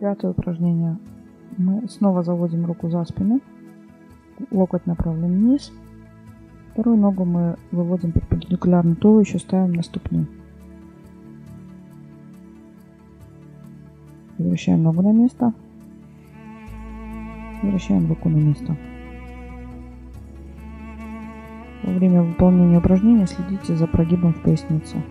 Пятое упражнение. Мы снова заводим руку за спину. Локоть направлен вниз. Вторую ногу мы выводим перпендикулярно туловищу, ставим на ступню. Возвращаем ногу на место. Возвращаем руку на место. Во время выполнения упражнения следите за прогибом в пояснице.